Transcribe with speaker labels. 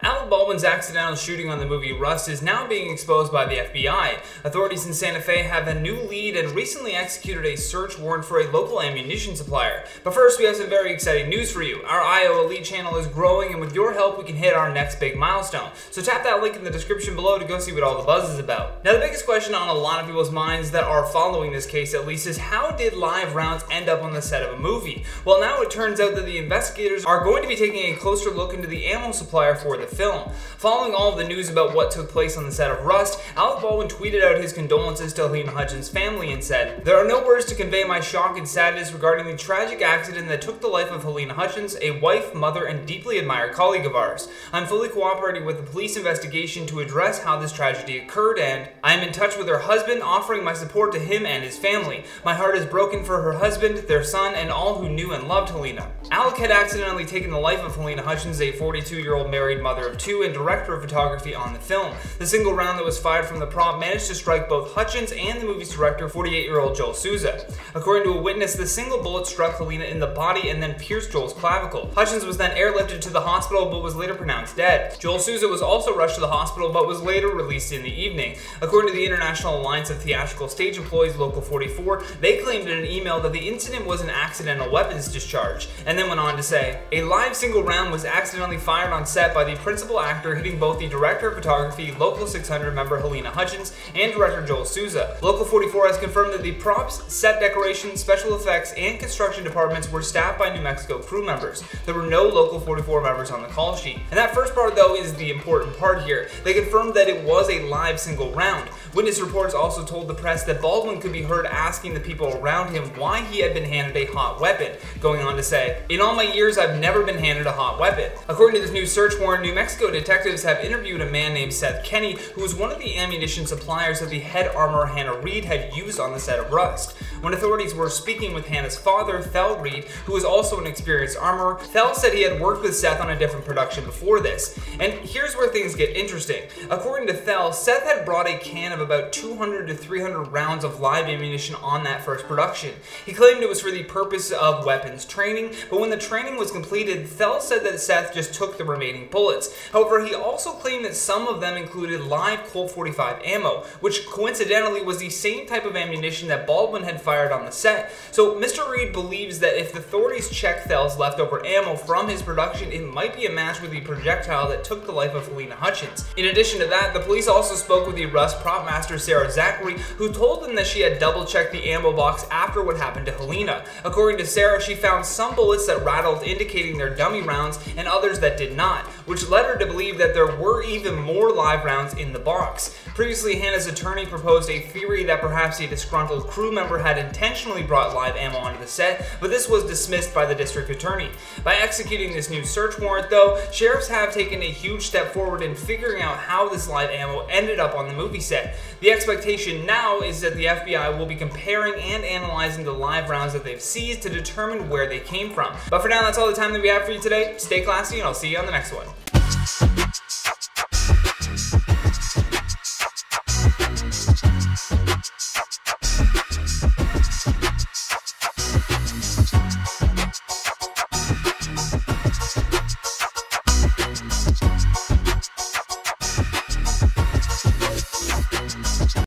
Speaker 1: I don't. Alec Baldwin's accidental shooting on the movie Rust is now being exposed by the FBI. Authorities in Santa Fe have a new lead and recently executed a search warrant for a local ammunition supplier. But first, we have some very exciting news for you. Our IO Elite channel is growing, and with your help, we can hit our next big milestone. So tap that link in the description below to go see what all the buzz is about. Now, the biggest question on a lot of people's minds that are following this case at least is how did live rounds end up on the set of a movie? Well, now it turns out that the investigators are going to be taking a closer look into the ammo supplier for the the film. Following all of the news about what took place on the set of Rust, Alec Baldwin tweeted out his condolences to Halyna Hutchins' family and said, There are no words to convey my shock and sadness regarding the tragic accident that took the life of Halyna Hutchins, a wife, mother, and deeply admired colleague of ours. I'm fully cooperating with the police investigation to address how this tragedy occurred and I am in touch with her husband, offering my support to him and his family. My heart is broken for her husband, their son, and all who knew and loved Halyna. Alec had accidentally taken the life of Halyna Hutchins, a 42-year-old married mother mother of two and director of photography on the film. The single round that was fired from the prop managed to strike both Hutchins and the movie's director, 48-year-old Joel Souza. According to a witness, the single bullet struck Halyna in the body and then pierced Joel's clavicle. Hutchins was then airlifted to the hospital but was later pronounced dead. Joel Souza was also rushed to the hospital but was later released in the evening. According to the International Alliance of Theatrical Stage Employees Local 44, they claimed in an email that the incident was an accidental weapons discharge, and then went on to say, A live single round was accidentally fired on set by the principal actor, hitting both the director of photography, Local 600 member Halyna Hutchins, and director Joel Souza. Local 44 has confirmed that the props, set decorations, special effects, and construction departments were staffed by New Mexico crew members. There were no Local 44 members on the call sheet. And that first part, though, is the important part here. They confirmed that it was a live single round. Witness reports also told the press that Baldwin could be heard asking the people around him why he had been handed a hot weapon, going on to say, In all my years, I've never been handed a hot weapon. According to this new search warrant, New Mexico detectives have interviewed a man named Seth Kenney, who was one of the ammunition suppliers that the head armorer Hannah Reed had used on the set of Rust. When authorities were speaking with Hannah's father, Thell Reed, who was also an experienced armorer, Thell said he had worked with Seth on a different production before this. And here's where things get interesting. According to Thell, Seth had brought a can of about 200 to 300 rounds of live ammunition on that first production. He claimed it was for the purpose of weapons training, but when the training was completed, Thell said that Seth just took the remaining bullets. However, he also claimed that some of them included live Colt 45 ammo, which coincidentally was the same type of ammunition that Baldwin had fired on the set. So Mr. Reed believes that if the authorities check Thell's leftover ammo from his production, it might be a match with the projectile that took the life of Halyna Hutchins. In addition to that, the police also spoke with the Rust prop master Sarah Zachry, who told them that she had double-checked the ammo box after what happened to Halyna. According to Sarah, she found some bullets that rattled indicating they're dummy rounds and others that did not, which led her to believe that there were even more live rounds in the box. Previously, Hannah's attorney proposed a theory that perhaps a disgruntled crew member had intentionally brought live ammo onto the set, but this was dismissed by the district attorney. By executing this new search warrant, though, sheriffs have taken a huge step forward in figuring out how this live ammo ended up on the movie set. The expectation now is that the FBI will be comparing and analyzing the live rounds that they've seized to determine where they came from. But for now, that's all the time that we have for you today. Stay classy, and I'll see you on the next one.